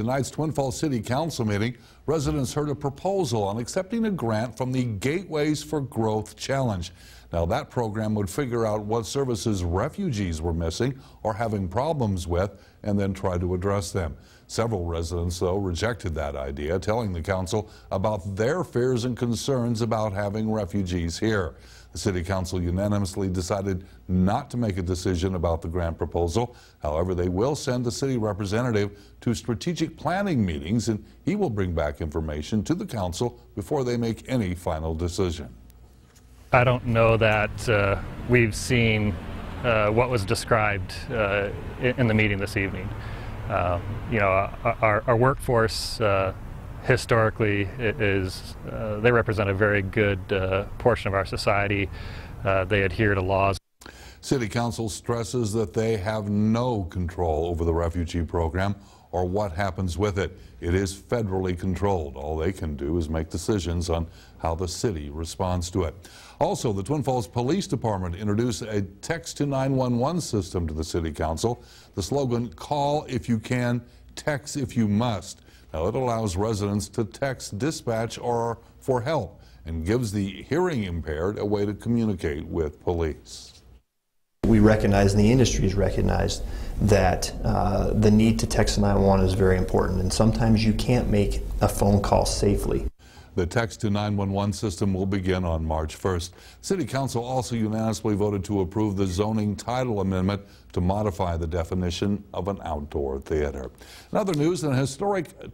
Tonight's Twin Falls City Council meeting, residents heard a proposal on accepting a grant from the Gateways for Growth Challenge. Now, that program would figure out what services refugees were missing or having problems with and then try to address them. Several residents, though, rejected that idea, telling the council about their fears and concerns about having refugees here. The City Council unanimously decided not to make a decision about the grant proposal. However, they will send the city representative to strategic planning meetings, and he will bring back information to the council before they make any final decision. I don't know that uh, we've seen uh, what was described uh, in the meeting this evening. Uh, you know, our, our workforce uh, historically is, uh, they represent a very good uh, portion of our society. Uh, They adhere to laws. City Council stresses that they have no control over the refugee program or what happens with it. It is federally controlled. All they can do is make decisions on how the city responds to it. Also, the Twin Falls Police Department introduced a text to 911 system to the City Council. The slogan, call if you can, text if you must. Now, it allows residents to text dispatch or for help and gives the hearing impaired a way to communicate with police. We recognize, and the industry has recognized, that uh, the need to text 911 is very important, and sometimes you can't make a phone call safely. The text to 911 system will begin on March 1st. City Council also unanimously voted to approve the zoning title amendment to modify the definition of an outdoor theater. In other news, an historic